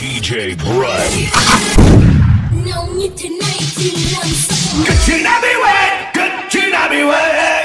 DJ Bright. No need tonight, be wet, be wet.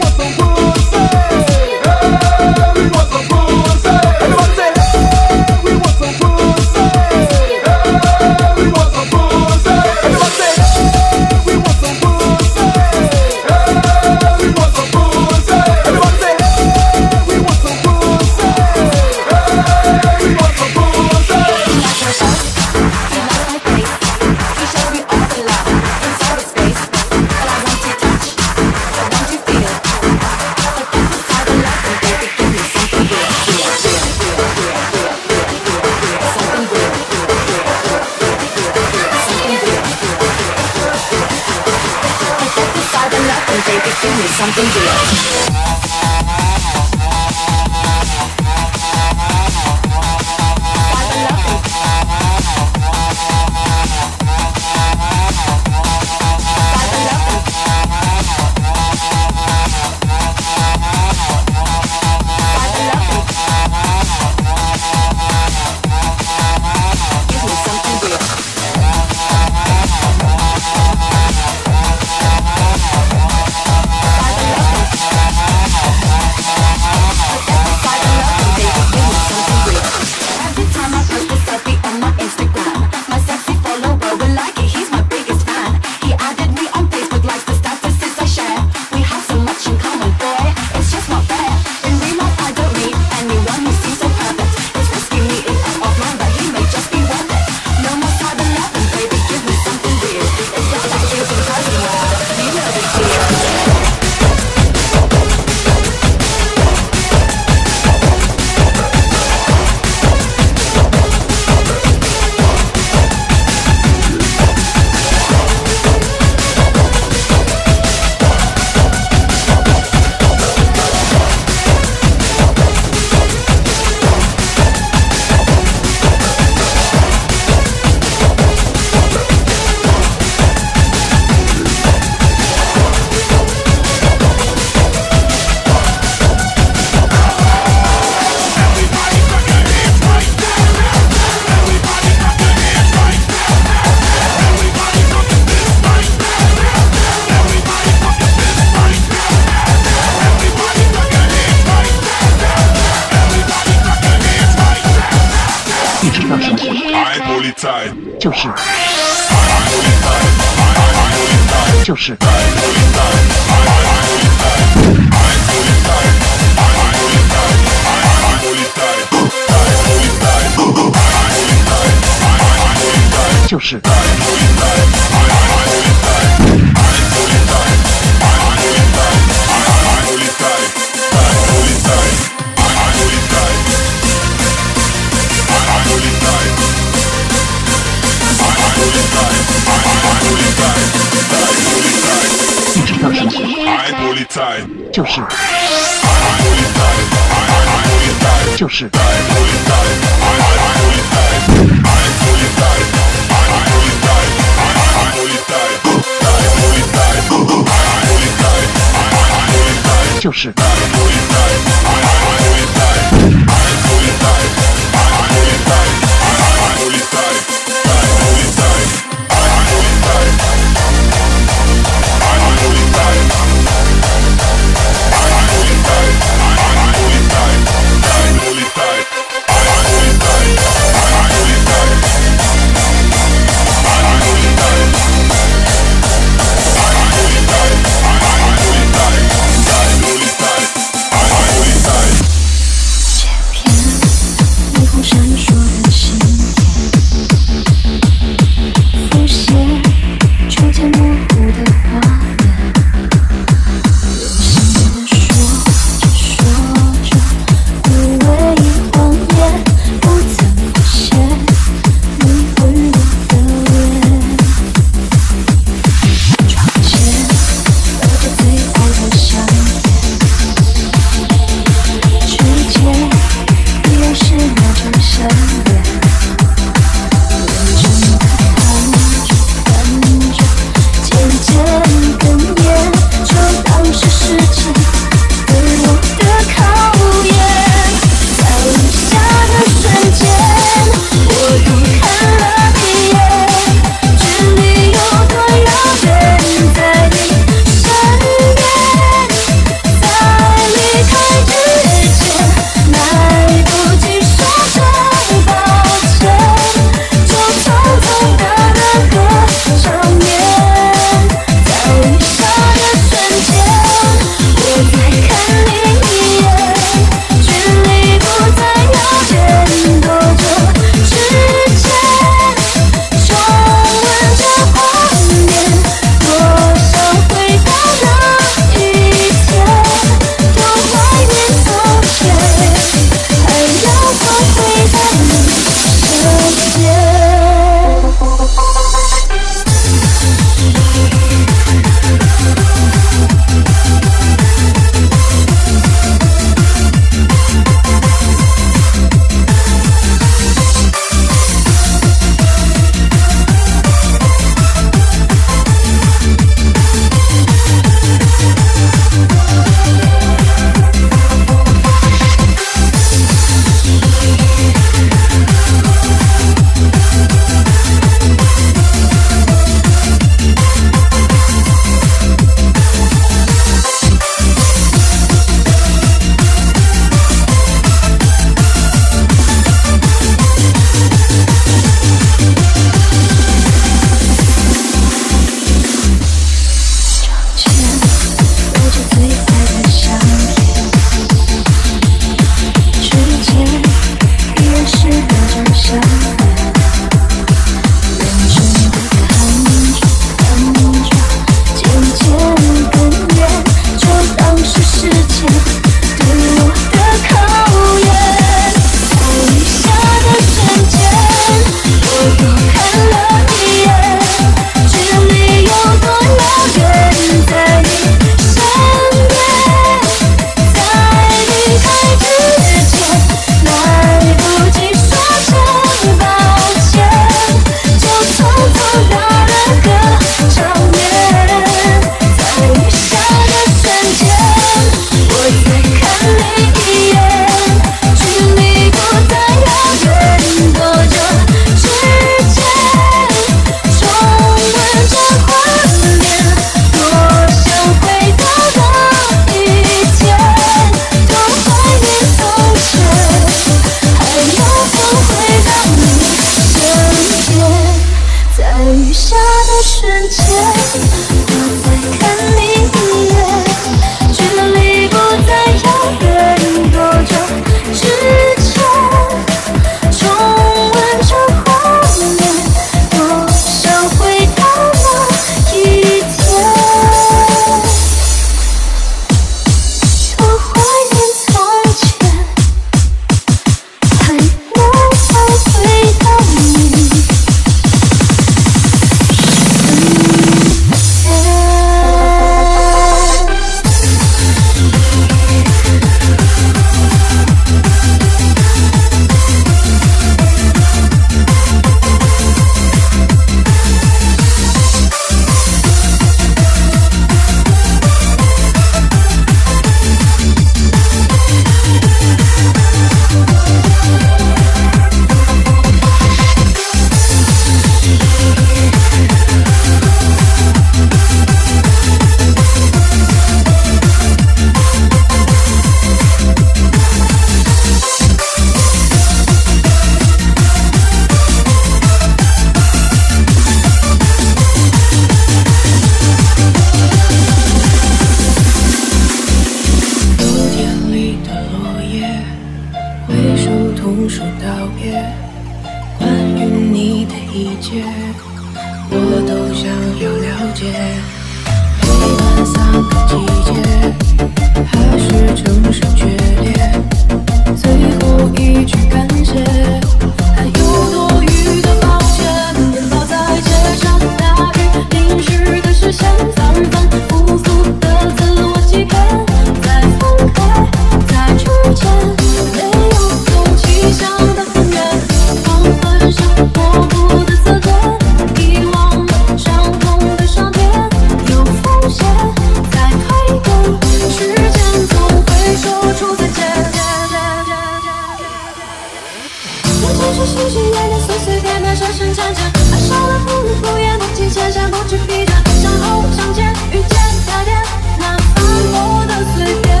是心心念念随随便便深深浅浅爱上了不语不言不计前嫌不知疲倦向后向前遇见改变那斑驳的碎片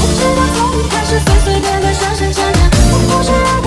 我知道从一开始随随便便深深浅浅不是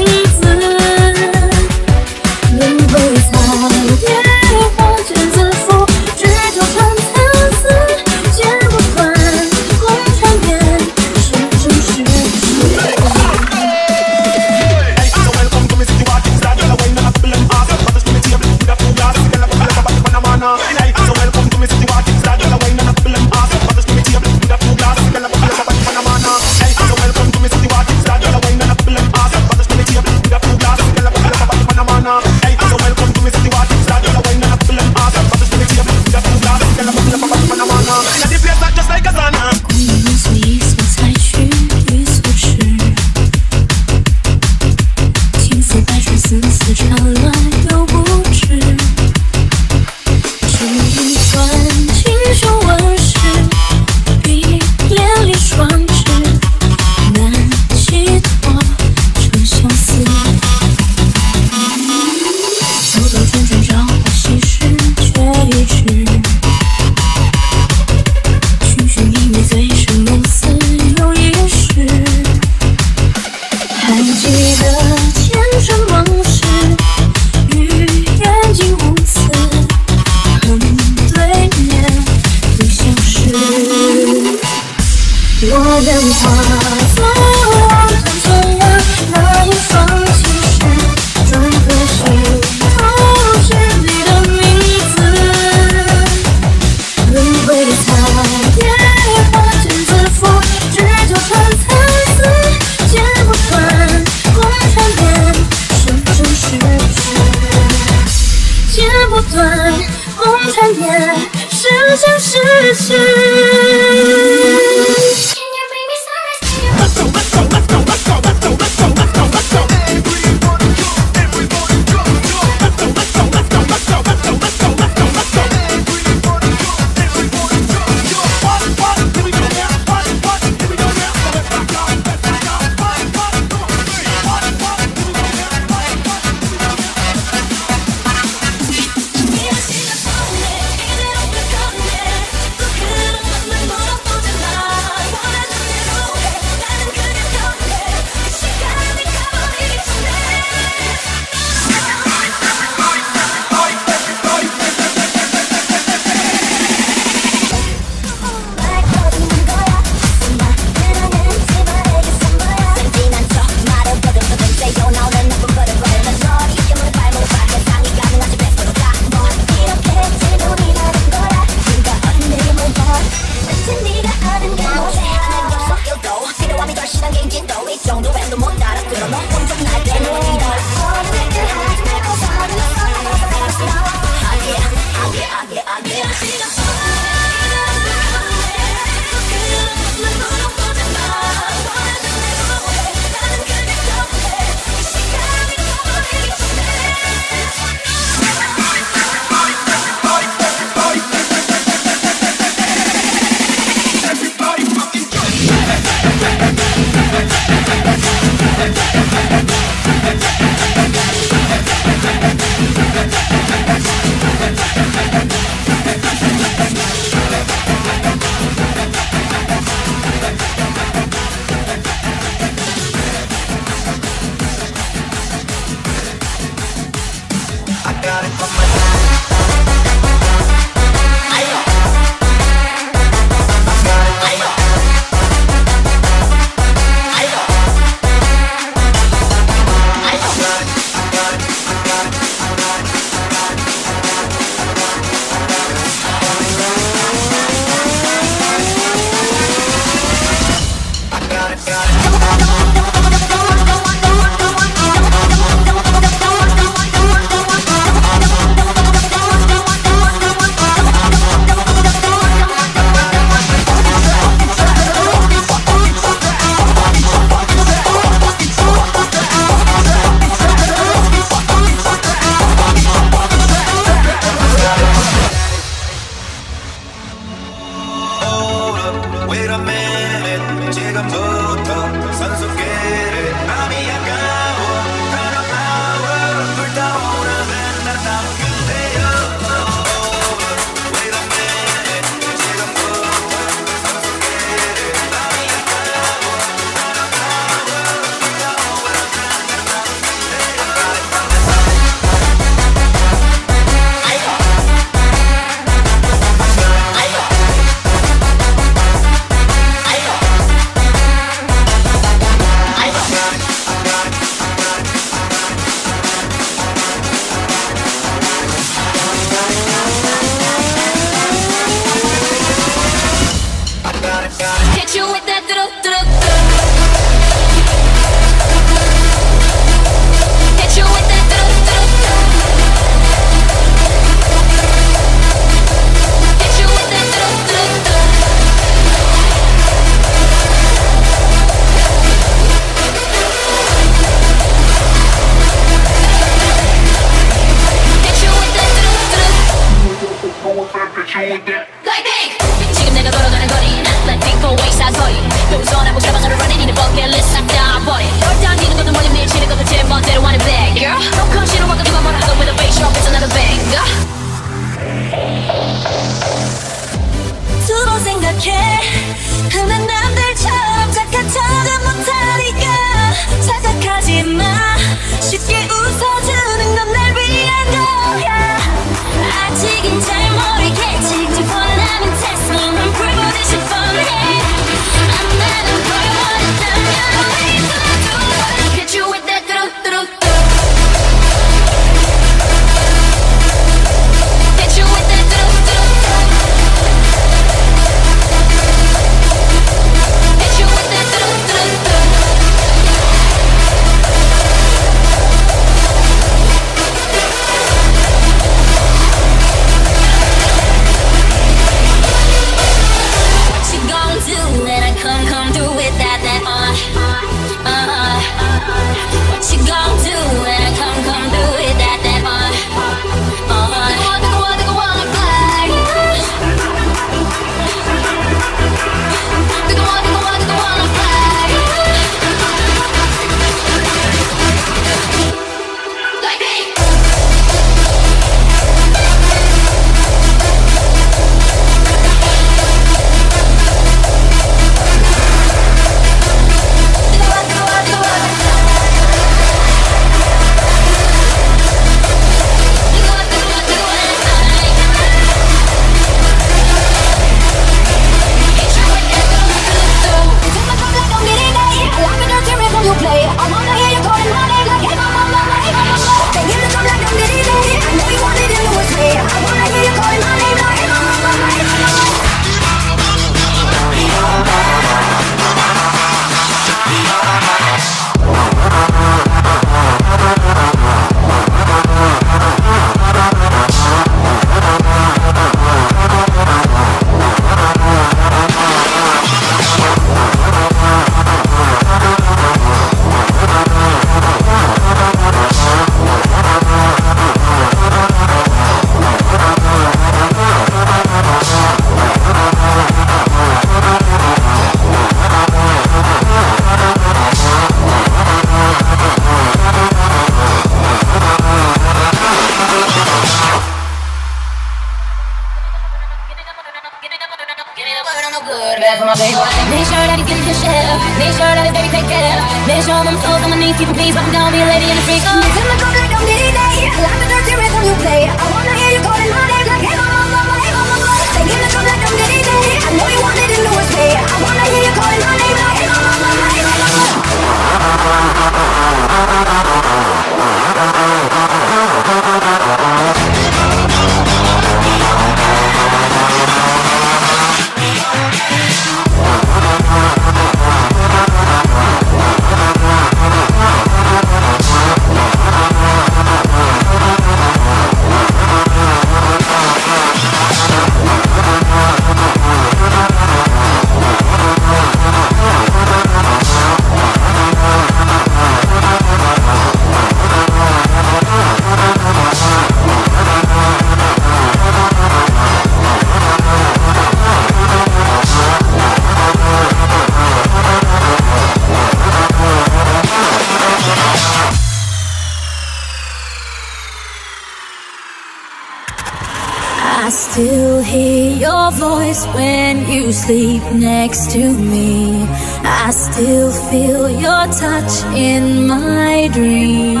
sleep next to me. I still feel your touch in my dream.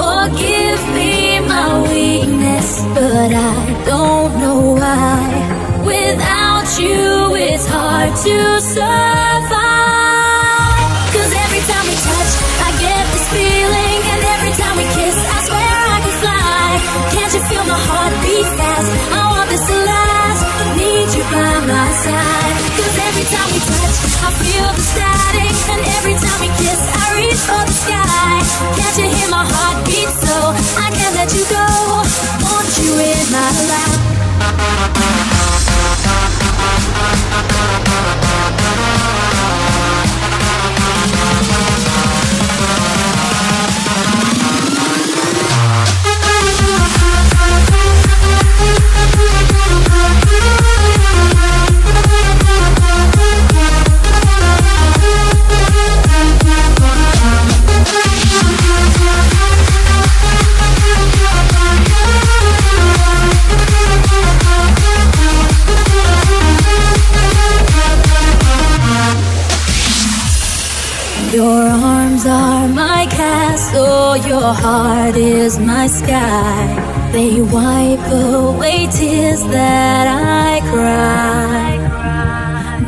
Forgive me my weakness But I don't know why. Without you it's hard to survive. time Cause every time we touch, I feel the static. And every time we kiss, I reach for the sky. Can't you hear my heart beat? So I can't let you go. Want you in my life Your heart is my sky. They wipe away tears that I cry.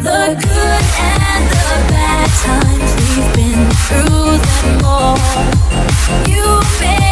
The good and the bad times we've been through them all. You've been.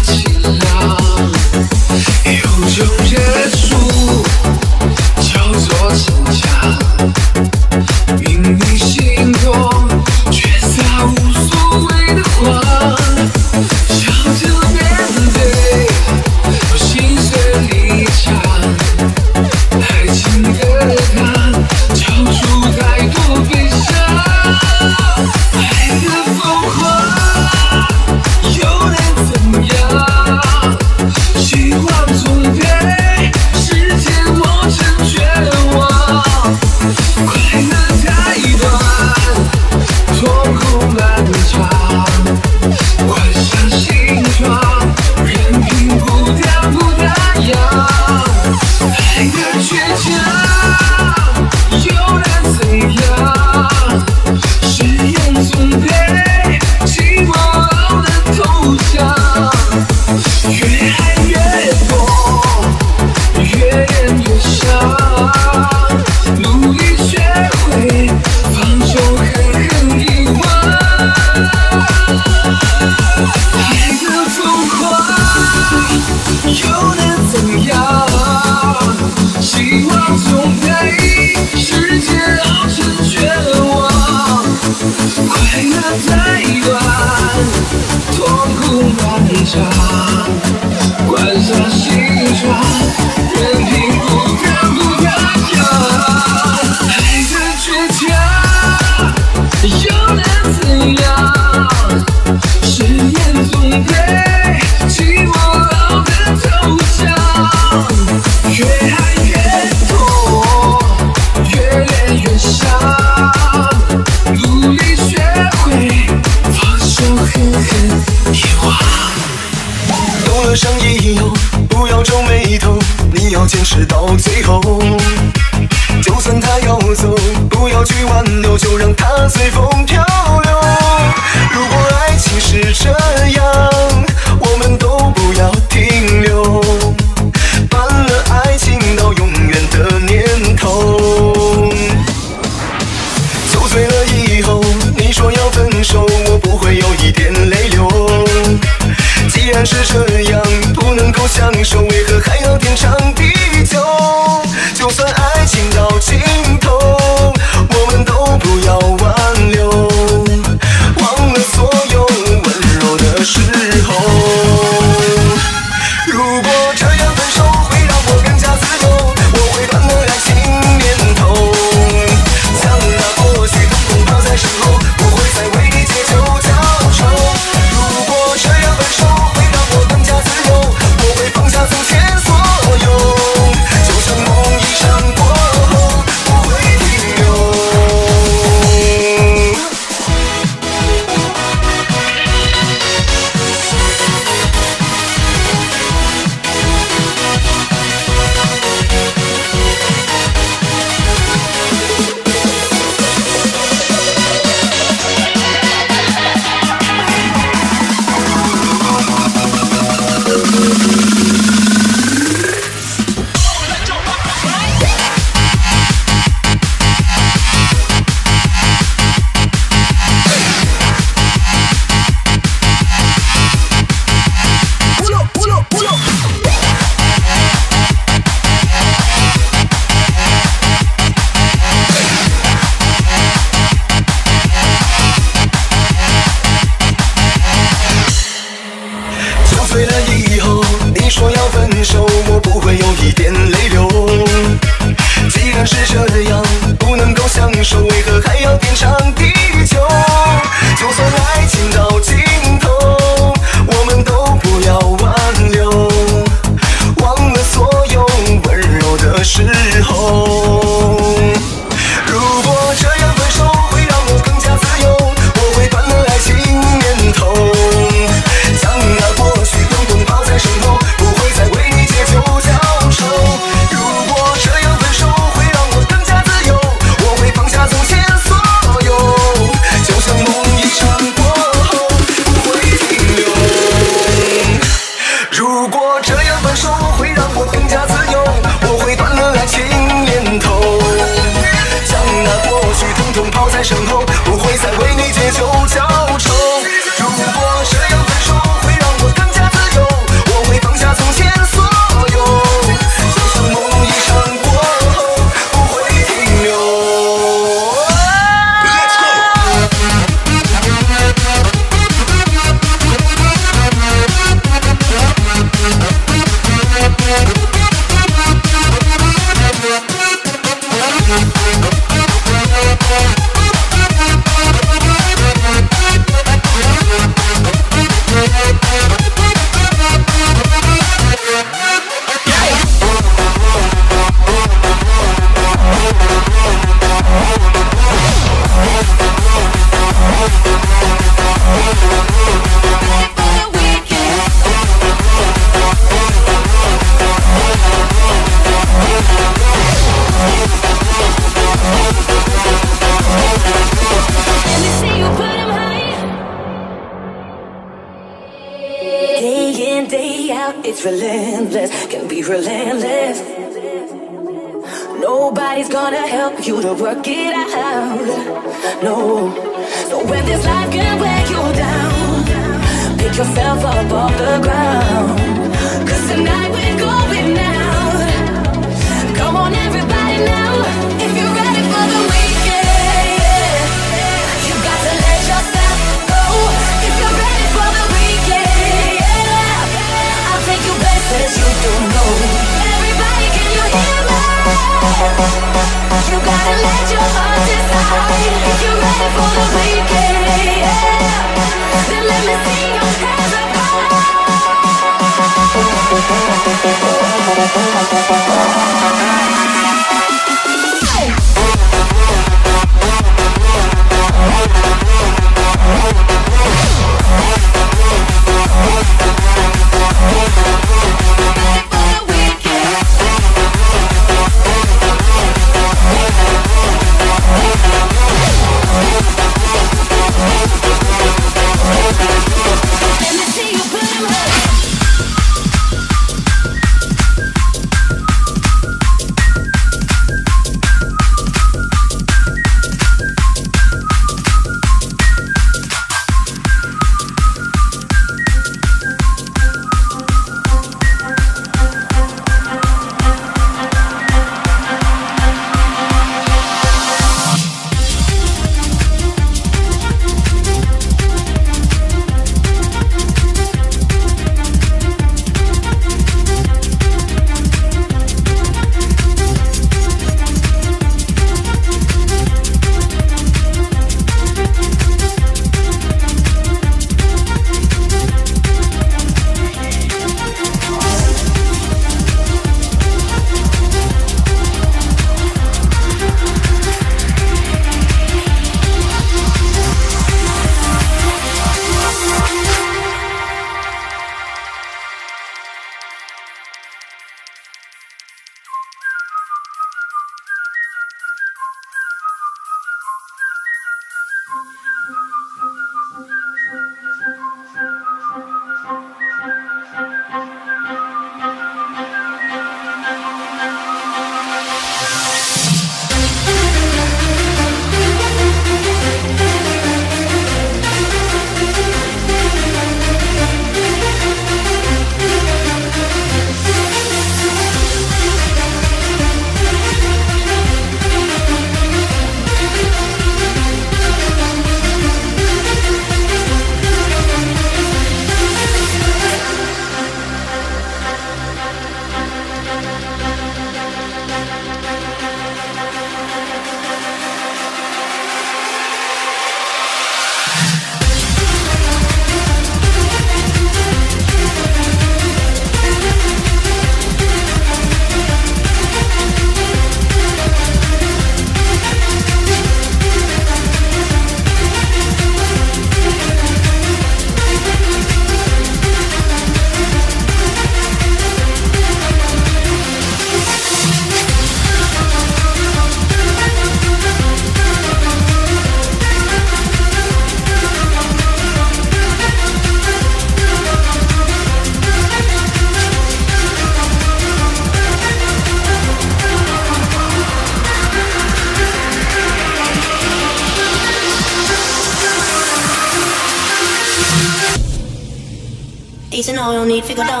figure out.